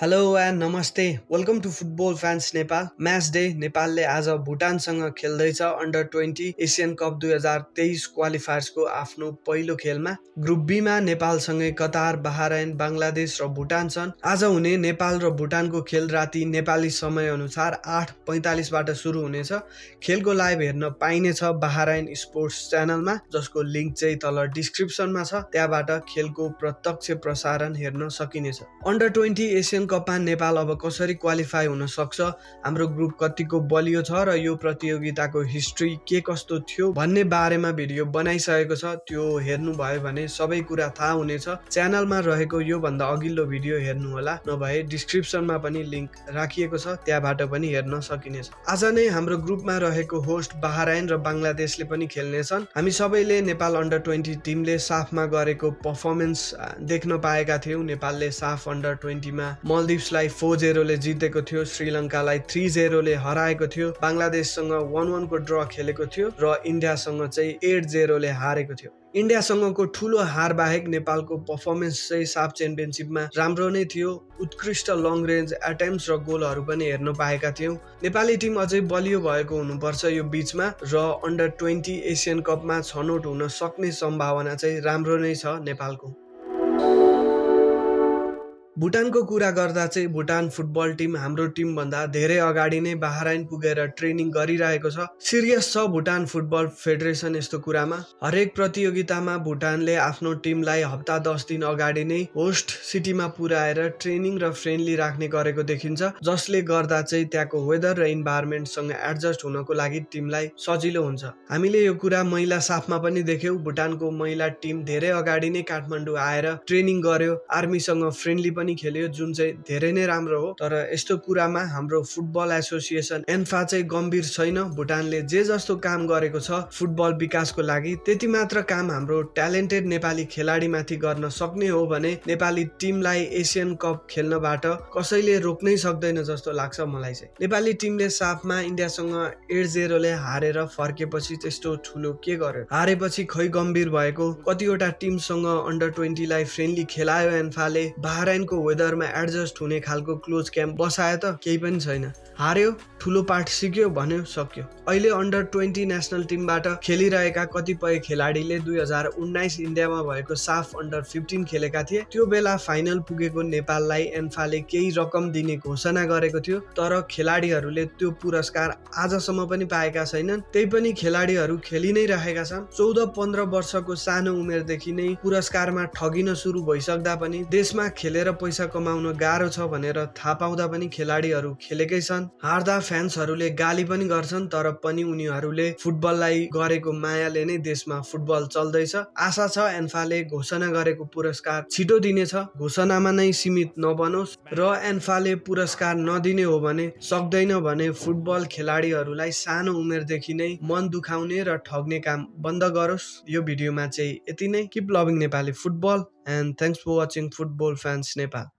Hello and नमस्ते welcome to football fans Nepal match day नेपालले आज भुटानसँग खेल्दैछ अन्डर ट्वेन्टी एसियन कप दुई हजार तेइस क्वालिफायर्सको आफ्नो पहिलो खेलमा। ग्रुप बीमा नेपालसँगै कतार बहारायन बङ्गलादेश र भुटान छन्। आज हुने नेपाल र भुटानको खेल राति नेपाली समयअनुसार आठ पैँतालिसबाट सुरु हुनेछ। खेलको लाइभ हेर्न पाइनेछ बहारायन स्पोर्ट्स च्यानलमा जसको लिङ्क चाहिँ तल डिस्क्रिप्सनमा छ। त्यहाँबाट खेलको प्रत्यक्ष प्रसारण हेर्न सकिनेछ। अन्डर ट्वेन्टी एसियन कपमा नेपाल अब कसरी क्वालिफाई हुन सक्छ? हाम्रो ग्रुप कतिको बलियो छ र यो प्रतियोगिताको हिस्ट्री के कस्तो थियो भन्ने बारेमा भिडियो बनाइसकेको छ। त्यो हेर्नुभयो भने सबै कुरा थाहा हुनेछ। च्यानलमा रहेको योभन्दा अघिल्लो भिडियो हेर्नु होला नभए डिस्क्रिप्सनमा पनि लिङ्क राखिएको छ। त्यहाँबाट पनि हेर्न सकिनेछ। आज नै हाम्रो ग्रुपमा रहेको होस्ट बहारायन र बङ्गलादेशले पनि खेल्नेछन्। हामी सबैले नेपाल अन्डर ट्वेन्टी टिमले साफमा गरेको पर्फर्मेन्स देख्न पाएका थियौँ। नेपालले साफ अन्डर ट्वेन्टीमा मलदिप्सलाई फोर जेरोले जितेको थियो श्रीलङ्कालाई थ्री जेरोले हराएको थियो बङ्गलादेशसँग वान वानको ड्र खेलेको थियो र इन्डियासँग चाहिँ एट जेरोले हारेको थियो। इन्डियासँगको ठुलो हार बाहेक नेपालको पर्फर्मेन्स चाहिँ साफ च्याम्पियनसिपमा राम्रो नै थियो। उत्कृष्ट लङ रेन्ज एटेम्प्स र गोलहरू पनि हेर्न पाएका थियौँ। नेपाली टिम अझै बलियो भएको हुनुपर्छ यो बिचमा र अन्डर ट्वेन्टी एसियन कपमा छनौट हुन सक्ने सम्भावना चाहिँ राम्रो नै छ नेपालको। भुटानको कुरा गर्दा चाहिँ भुटान फुटबल टिम हाम्रो टिमभन्दा धेरै अगाडि नै बाह्राइन पुगेर ट्रेनिङ गरिरहेको छ। सिरियस छ भुटान फुटबल फेडरेसन यस्तो कुरामा। हरेक प्रतियोगितामा भुटानले आफ्नो टिमलाई हप्ता दस दिन अगाडि नै होस्ट सिटीमा पुऱ्याएर ट्रेनिङ र फ्रेन्डली राख्ने गरेको देखिन्छ जसले गर्दा चाहिँ त्यहाँको वेदर र इन्भाइरोमेन्टसँग एडजस्ट हुनको लागि टिमलाई सजिलो हुन्छ। हामीले यो कुरा महिला साफमा पनि देख्यौँ भुटानको महिला टिम धेरै अगाडि नै काठमाडौँ आएर ट्रेनिङ गर्यो आर्मीसँग फ्रेन्डली पनि पनि खेल्यो जुन चाहिँ धेरै नै राम्रो हो। तर यस्तो कुरामा हाम्रो फुटबल एसोसिएसन एन्फा चाहिँ गम्भीर छैन। भुटानले जे जस्तो काम गरेको छ फुटबल विकासको लागि त्यति मात्र काम हाम्रो ट्यालेन्टेड नेपाली खेलाडीमाथि गर्न सक्ने हो भने नेपाली टिमलाई एसियन कप खेल्नबाट कसैले रोक्नै सक्दैन जस्तो लाग्छ मलाई चाहिँ। नेपाली टिमले साफमा इन्डियासँग एट जेरोले हारेर फर्केपछि त्यस्तो ठुलो के गर्यो? हारेपछि खै गम्भीर भएको? कतिवटा टिमसँग अन्डर ट्वेन्टीलाई फ्रेन्डली खेलायो एन्फाले? बाह्राइनको वेदरमा एडजस्ट हुने खालको क्लोज क्याम्प बसायो त केही पनि छैन। हार्यो ठुलो पाठ सिक्यो भन्यो सक्यो। अहिले अन्डर ट्वेन्टी नेसनल टिमबाट खेलिरहेका कतिपय खेलाडीले दुई हजार उन्नाइस इन्डियामा भएको साफ अन्डर फिफ्टिन खेलेका थिए। त्यो बेला फाइनल पुगेको नेपाललाई एन्फाले केही रकम दिने घोषणा गरेको थियो तर खेलाडीहरूले त्यो पुरस्कार आजसम्म पनि पाएका छैनन्। त्यही पनि खेलाडीहरू खेलि नै रहेका छन्। चौध पन्ध्र वर्षको सानो उमेरदेखि नै पुरस्कारमा ठगिन सुरु भइसक्दा पनि देशमा खेलेर पैसा कमाउन गाह्रो छ भनेर थाहा पाउँदा पनि खेलाडीहरू खेलेकै छन्। हार्दा फ्यान्सहरूले गाली पनि गर्छन् तर पनि उनीहरूले फुटबललाई गरेको मायाले नै देशमा फुटबल चल्दैछ। आशा छ एन्फाले घोषणा गरेको पुरस्कार छिटो दिनेछ। घोषणामा नै सीमित नबनोस् र एन्फाले पुरस्कार नदिने हो भने सक्दैन भने फुटबल खेलाडीहरूलाई सानो उमेरदेखि नै मन दुखाउने र ठग्ने काम बन्द गरोस्। यो भिडियोमा चाहिँ यति नै। Keep loving Nepali football. And thanks for watching football fans Nepal